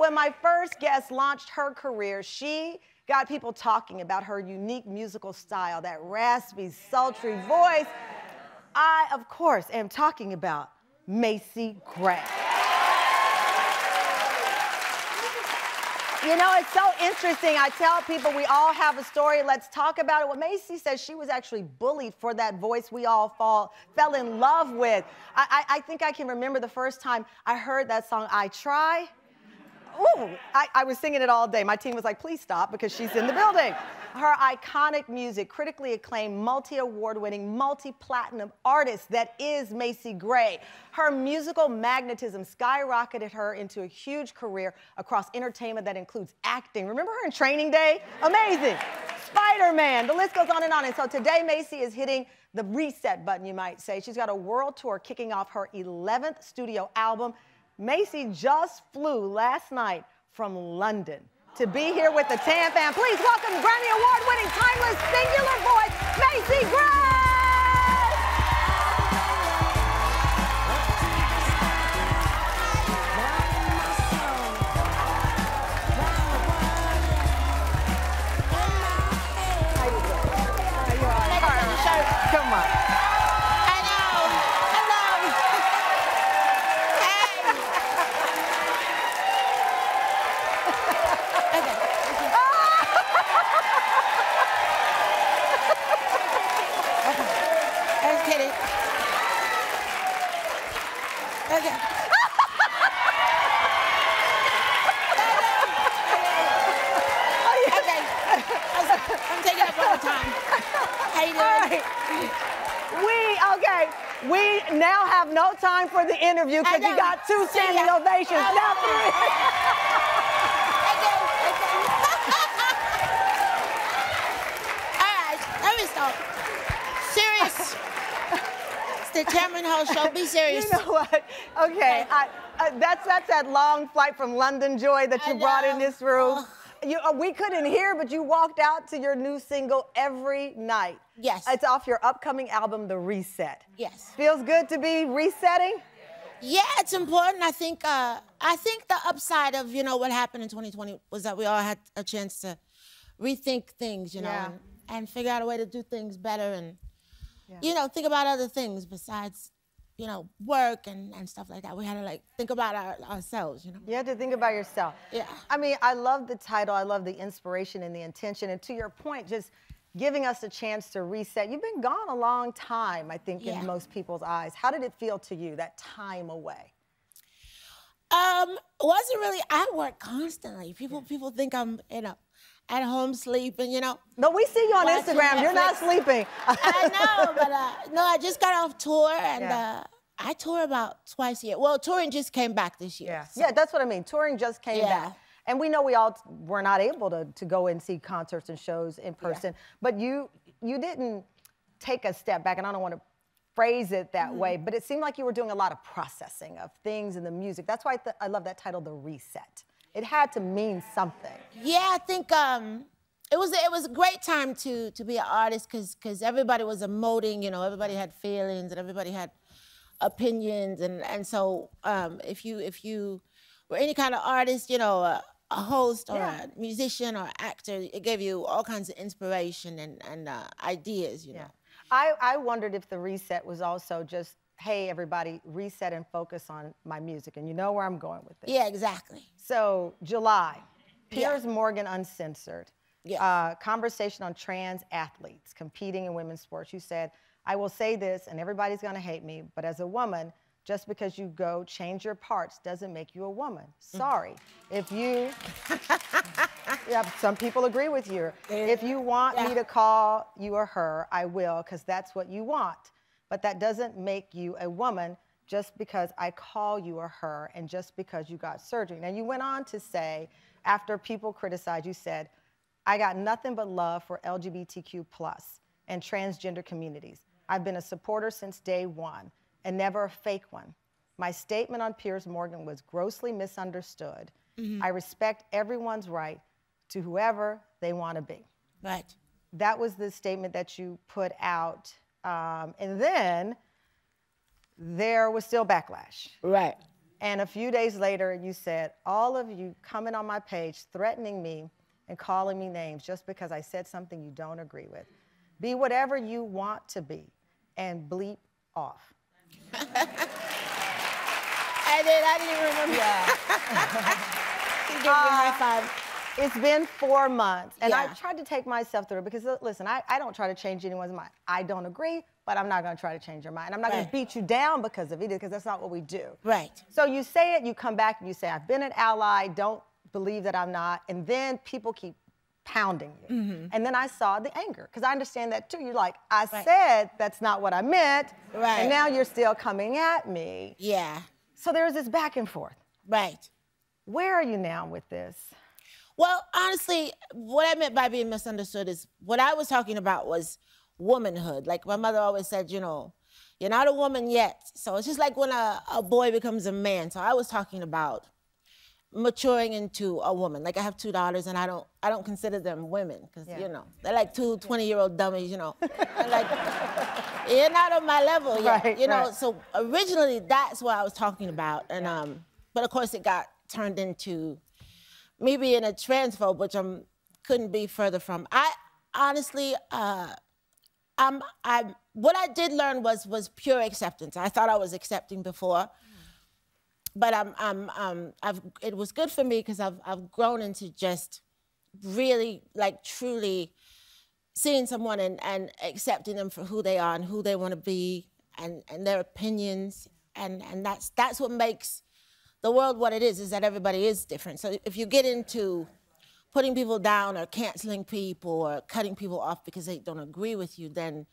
when my first guest launched her career, she got people talking about her unique musical style, that raspy, sultry voice. I, of course, am talking about Macy Gray. You know, it's so interesting. I tell people we all have a story. Let's talk about it. What Macy says, she was actually bullied for that voice we all fall, fell in love with. I, I, I think I can remember the first time I heard that song, I Try. Ooh, I, I was singing it all day. My team was like, please stop because she's in the building. Her iconic music, critically acclaimed, multi award winning, multi platinum artist that is Macy Gray. Her musical magnetism skyrocketed her into a huge career across entertainment that includes acting. Remember her in Training Day? Amazing. Spider Man, the list goes on and on. And so today, Macy is hitting the reset button, you might say. She's got a world tour kicking off her 11th studio album. Macy just flew last night from London to be here with the Tam Fam. Please welcome Grammy Award winning timeless singular voice, Macy Okay. Okay. I'm taking up all the time. How you doing? All right. We, okay, we now have no time for the interview because I you got two standing ovations. I Now three. Okay, okay. All right, let me start. Serious. It's the Tamron Hall show. Be serious. You know what? Okay, I, uh, that's that's that long flight from London, Joy, that you I brought in this room. Ugh. You, uh, we couldn't hear, but you walked out to your new single every night. Yes. It's off your upcoming album, The Reset. Yes. Feels good to be resetting. Yeah, it's important. I think. Uh, I think the upside of you know what happened in 2020 was that we all had a chance to rethink things, you know, Yeah. and, and figure out a way to do things better, and you know, think about other things besides, you know, work and, and stuff like that. We had to like think about our, ourselves, you know. You had to think about yourself. Yeah. I mean, I love the title. I love the inspiration and the intention. And to your point, just giving us a chance to reset. You've been gone a long time, I think, Yeah. in most people's eyes. How did it feel to you, that time away? Um, wasn't really. I work constantly. People people think I'm you know at home sleeping. You know. No, we see you on Instagram. You're not sleeping. I know, but uh, no, I just got off tour and Yeah. uh, I tour about twice a year. Well, touring just came back this year. Yeah, so- yeah, that's what I mean. Touring just came Yeah. back. And we know we all were not able to, to go and see concerts and shows in person. But you you didn't take a step back, and I don't want to phrase it that way, Mm-hmm. but it seemed like you were doing a lot of processing of things in the music. That's why I, th- I love that title, The Reset. It had to mean something. Yeah, I think um, it was it was a great time to to be an artist because because everybody was emoting. You know, everybody had feelings and everybody had opinions, and and so um, if you if you were any kind of artist, you know. Uh, a host or Yeah. a musician or actor, it gave you all kinds of inspiration and, and uh, ideas, you know. I, I wondered if the reset was also just, hey, everybody, reset and focus on my music. And you know where I'm going with this. Yeah, exactly. So, July, Yeah. Piers Morgan Uncensored. Yes. Uh, conversation on trans athletes competing in women's sports. You said, I will say this, and everybody's gonna hate me, but as a woman, just because you go change your parts doesn't make you a woman. Mm. Sorry. If you, yeah, some people agree with you. If you want me to call you or her, I will, because that's what you want. But that doesn't make you a woman just because I call you a her and just because you got surgery. Now, you went on to say, after people criticized, you said, I got nothing but love for LGBTQ plus and transgender communities. I've been a supporter since day one and never a fake one. My statement on Piers Morgan was grossly misunderstood. Mm-hmm. I respect everyone's right to whoever they want to be. Right. That was the statement that you put out. Um, and then there was still backlash. Right. And a few days later, you said, All of you coming on my page threatening me and calling me names just because I said something you don't agree with. Be whatever you want to be and bleep off. I did. I didn't even remember. Yeah. Give me a high five. It's been four months, and Yeah. I've tried to take myself through it because, uh, listen, I, I don't try to change anyone's mind. I don't agree, but I'm not going to try to change your mind. I'm not going to beat you down because of it, because that's not what we do. Right. So you say it, you come back, and you say, I've been an ally, don't believe that I'm not, and then people keep pounding you. Mm-hmm. And then I saw the anger, because I understand that too. You're like, I Right. said that's not what I meant, Right. and now you're still coming at me. Yeah. So there was this back and forth. Right. Where are you now with this? Well, honestly, what I meant by being misunderstood is what I was talking about was womanhood. Like my mother always said, you know, you're not a woman yet. So it's just like when a, a boy becomes a man. So I was talking about maturing into a woman. Like I have two daughters and I don't I don't consider them women because Yeah. you know, they're like two 20-year-old dummies, you know. Like you're not on my level yet. Right, you know, right. so originally that's what I was talking about. And um but of course it got turned into me being a transphobe, which I'm couldn't be further from. I honestly, uh, I'm, I'm, what I did learn was was pure acceptance. I thought I was accepting before, but I'm, I'm, um, I've, it was good for me because I've, I've grown into just really, like, truly seeing someone and, and accepting them for who they are and who they want to be and, and their opinions, and, and that's, that's what makes the world what it is is that everybody is different. So if you get into putting people down or canceling people or cutting people off because they don't agree with you, then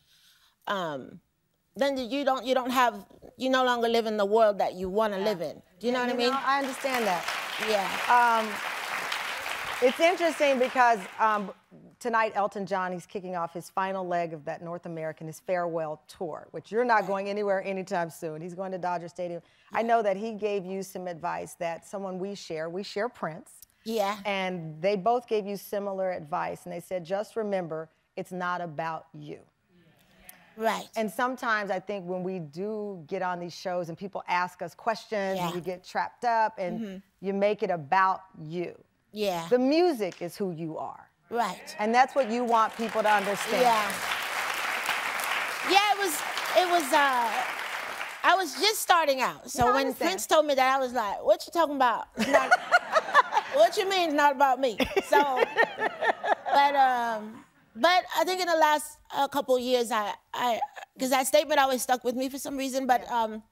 um, then you don't you don't have you no longer live in the world that you want to live in. Do you know what I mean? I understand that. yeah. Um, it's interesting because um, tonight Elton John he's kicking off his final leg of that North American his farewell tour, which you're not going anywhere anytime soon. He's going to Dodger Stadium. I know that he gave you some advice that someone we share we share Prince, yeah. and they both gave you similar advice, and they said just remember it's not about you. right. And sometimes I think when we do get on these shows and people ask us questions Yeah. and you get trapped up and you make it about you. Yeah. The music is who you are. right. And that's what you want people to understand. Yeah. Yeah, it was it was uh I was just starting out. So when. Prince told me that I was like, what you talking about? Not- what you mean it's not about me? So but um but I think in the last uh, couple of years I I because that statement always stuck with me for some reason, but um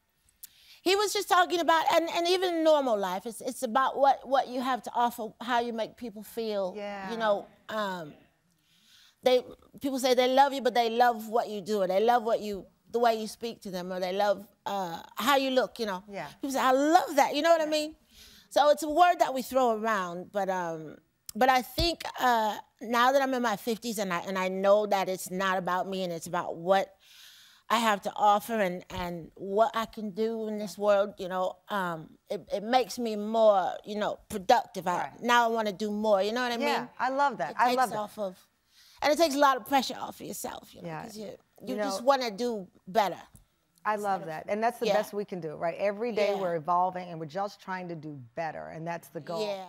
he was just talking about and, and even normal life it's it's about what what you have to offer how you make people feel Yeah. you know um they people say they love you, but they love what you do, or they love what you the way you speak to them, or they love uh, how you look. You know. Yeah. People say, "I love that." You know what I mean? So it's a word that we throw around, but um, but I think uh, now that I'm in my 50s and I and I know that it's not about me and it's about what I have to offer and and what I can do in this world. You know, um, it, it makes me more you know productive. I, Right. Now I want to do more. You know what I mean? Yeah, I love that. it I takes love that. off of, and it takes a lot of pressure off of yourself, you know, Yeah. because you You you just want to do better. I love that. And that's the Yeah. best we can do, right? Every day Yeah. we're evolving and we're just trying to do better. And that's the goal. Yeah.